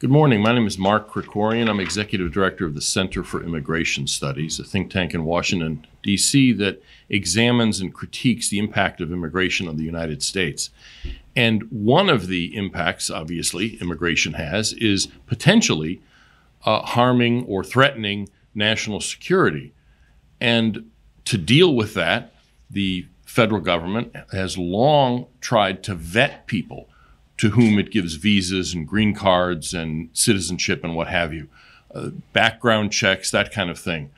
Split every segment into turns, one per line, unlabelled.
Good morning. My name is Mark Krikorian. I'm Executive Director of the Center for Immigration Studies, a think tank in Washington, D.C. that examines and critiques the impact of immigration on the United States. And one of the impacts, obviously, immigration has is potentially uh, harming or threatening national security. And to deal with that, the federal government has long tried to vet people to whom it gives visas and green cards and citizenship and what have you, uh, background checks, that kind of thing.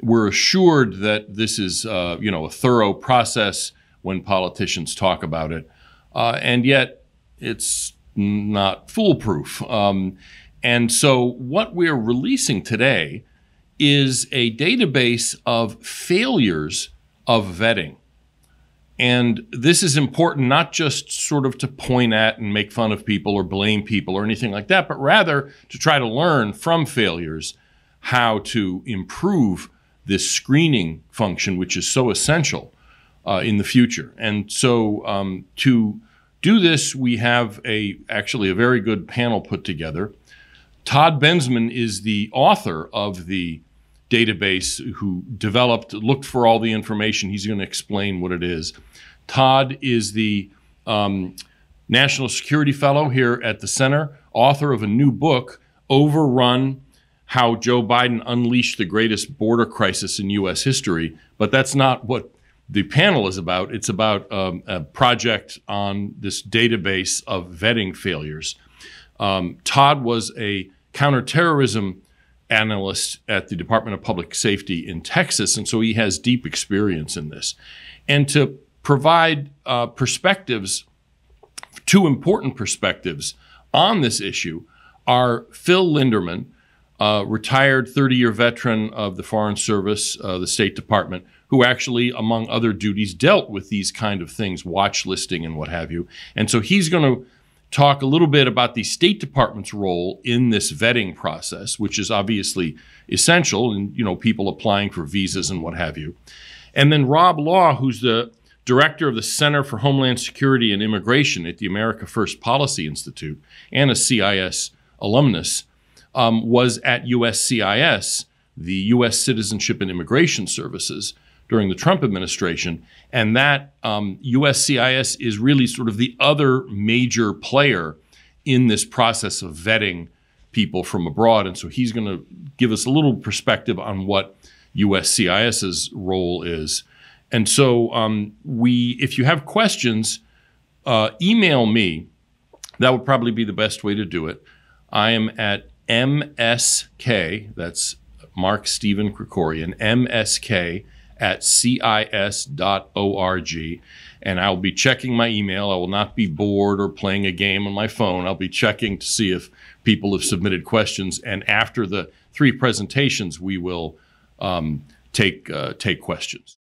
We're assured that this is, uh, you know, a thorough process when politicians talk about it, uh, and yet it's not foolproof. Um, and so, what we're releasing today is a database of failures of vetting. And this is important not just sort of to point at and make fun of people or blame people or anything like that, but rather to try to learn from failures how to improve this screening function, which is so essential uh, in the future. And so um, to do this, we have a actually a very good panel put together. Todd Bensman is the author of the database who developed, looked for all the information. He's going to explain what it is. Todd is the um, National Security Fellow here at the center, author of a new book, Overrun How Joe Biden Unleashed the Greatest Border Crisis in U.S. History. But that's not what the panel is about. It's about um, a project on this database of vetting failures. Um, Todd was a counterterrorism analyst at the Department of Public Safety in Texas, and so he has deep experience in this. And to provide uh, perspectives, two important perspectives on this issue are Phil Linderman, a retired 30 year veteran of the Foreign Service, uh, the State Department, who actually, among other duties, dealt with these kind of things, watch listing and what have you. And so he's going to talk a little bit about the State Department's role in this vetting process, which is obviously essential in you know people applying for visas and what have you. And then Rob Law, who's the director of the Center for Homeland Security and Immigration at the America First Policy Institute and a CIS alumnus, um, was at USCIS, the U.S. Citizenship and Immigration Services, during the Trump administration. And that um, USCIS is really sort of the other major player in this process of vetting people from abroad. And so he's going to give us a little perspective on what USCIS's role is. And so um, we, if you have questions, uh, email me. That would probably be the best way to do it. I am at MSK, that's Mark Stephen Krikorian, MSK at cis.org. And I'll be checking my email. I will not be bored or playing a game on my phone. I'll be checking to see if people have submitted questions. And after the three presentations, we will um, take, uh, take questions.